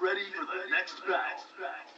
ready for the next batch?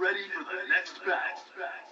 ready for the next batch.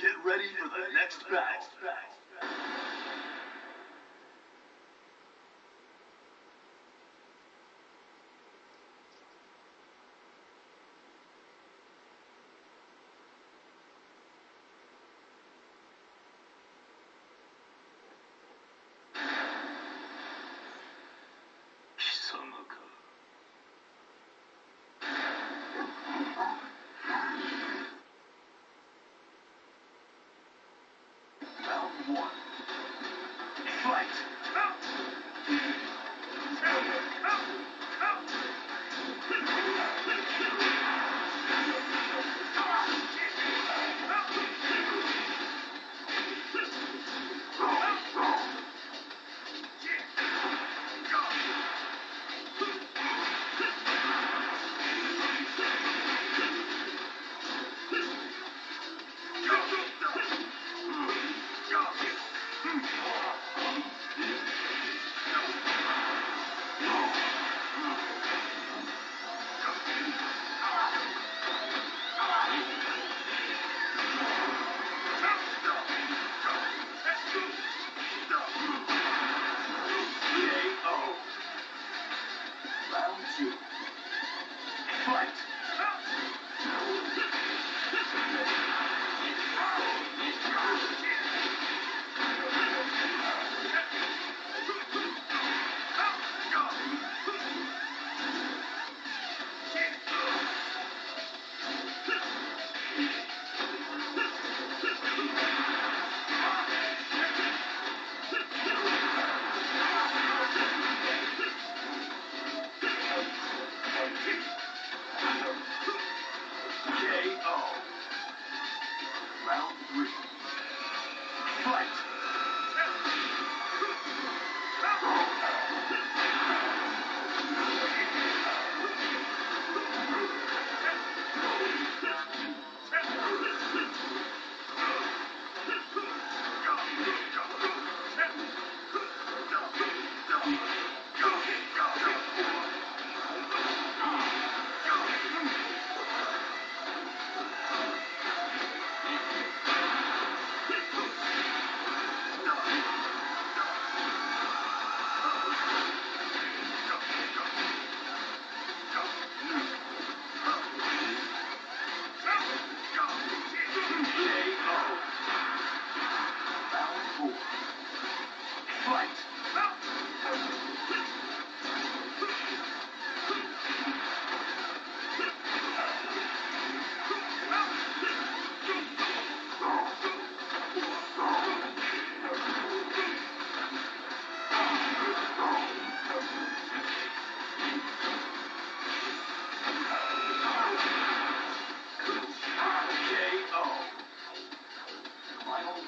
Get ready for the next battle.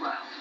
Wow.